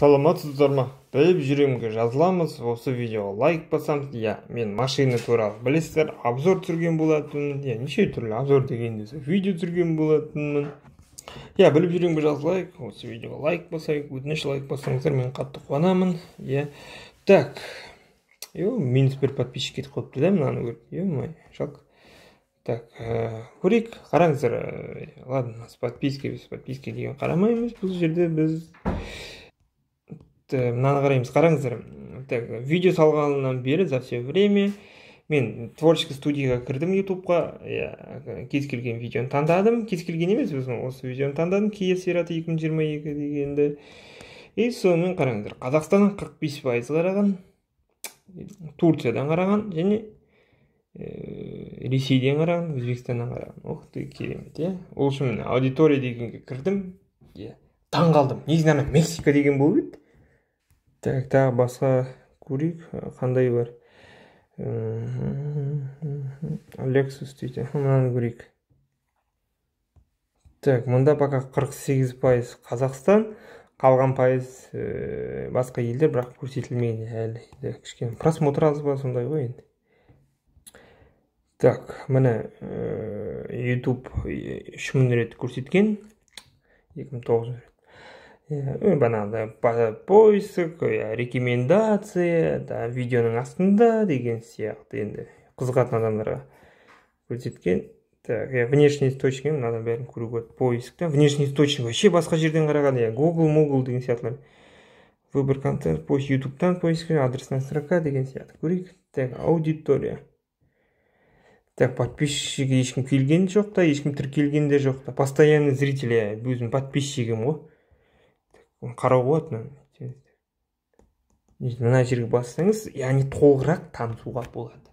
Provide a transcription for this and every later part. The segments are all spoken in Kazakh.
саламатсыздар ма біліп жүремінге жазыламыз. Осы видеоға лайк басамыз. Иә мен машина туралы білесіздер обзор түсірген болатынмын. Иә неше түрлі обзор дегенде видео түсірген болатынмын. Иә біліп жүремінге жазылайық осы видеоға лайк басайық өтініш лайк бассаңыздар мен қатты қуанамын. Иә так. Е минус бір подписчик кетіп қалыпты да мынаны көріп. Е мое жалко. Так көрейік қараңыздар ладно с подпиской без подписки деген қарамаймыз. Бұл жерде біз мынаны қараймыз қараңыздар. Так видео салғаннан бері за все время мен творческий студияға кірдім ютубқа. Иә кез келген видеоны таңдадым. Кез келген емес өзім осы видеоны таңдадым. Киа сирата екі мың жиырма екі дегенді. И сонымен қараңыздар қазақстаннан қырық бес пайыз қараған турциядан қараған және ә, ресейден қараған өзбекстаннан қараған. Ух ты керемет иә ол үшін аудитория дегенге кірдім. Иә таң қалдым ана мексика деген болып еді. Так тағы басқа көрейік. Қандай бар? Лексус дейді. Мынаны көрейік. Так мында пока қырық сегіз пайыз қазақстан қалған пайыз ә, басқа елдер бірақ көрсетілмеген әлі. Енді кішкене просмотр аз ба сондай ғой енді. Так міне ютуб үш мың рет көрсеткен. Екі мың тоғыз бағанағыдай поиск рекомендация да видеоның астында деген сияқты енді. Қызығатын адамдарға көрсеткен. Так иә внешний источник мынадан бәрін көруге болады поиск внешний источник вообще басқа жерден қараған иә google мугл деген сияқтылар. Выбор контент поиск ютубтан поиск адресная строка деген сияқты. Көрейік. Так аудитория. Так подписчик ешкім келген жоқ та ешкім тіркелген де жоқ та. Постоянный зритель иә өзім подписчигім ғой. Қарауға болады мына мына жерге бассаңыз яғни толығырақ танысуға болады.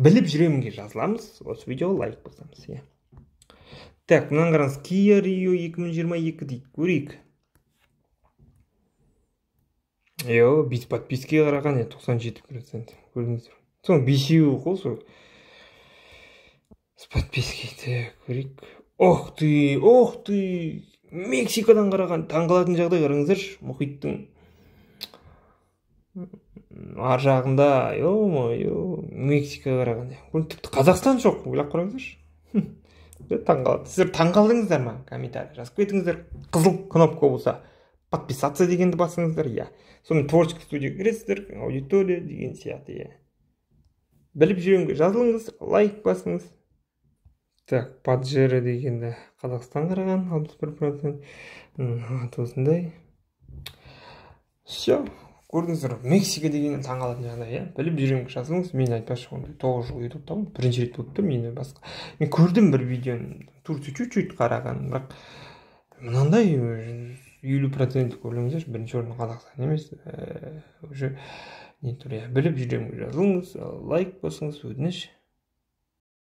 Біліп жүремінге жазыламыз осы видеоға лайк басамыз иә. Так мынаны қараңыз киа рио екі мың жиырма екі дейді көрейік. Е без подписки қараған иә тоқсан жеті процент көрдіңіздер соның бесеуі ғой сол. С подпиской так көрейік. Ох ты ох ты! Мексикадан қараған таңқалатын жағдай қараңыздаршы мұхиттың. Ар жағында е мое мексикаға қараған тіпті қазақстан жоқ ойлап қараңыздаршы. Таңқалады сіздер таңқалдыңыздар ма? Комментарий жазып кетіңіздер қызыл кнопка болса подписаться дегенді басыңыздар иә. Сонымен творческий студияға кіресіздер аудитория деген сияқты иә. Біліп жүремін жазылыңыз лайк басыңыз. Так паджеро дегенді қазақстан қараған алпыс бір процент. Осындай. Все көрдіңіздер мексика дегеннен таңқалатын жағдай иә? Біліп жүремін жазыңыз мен айтпақшы ондай тоғыз жыл ютубтамын бірінші рет болып тұр мені басқа. Мен көрдім бір видеоны турция чуть чуть қараған бірақ мынандай елу процент көрдіңіздерші бірінші орын қазақстан емес уже не тұр иә? Біліп жүремін жазылыңыз лайк басыңыз өтініш.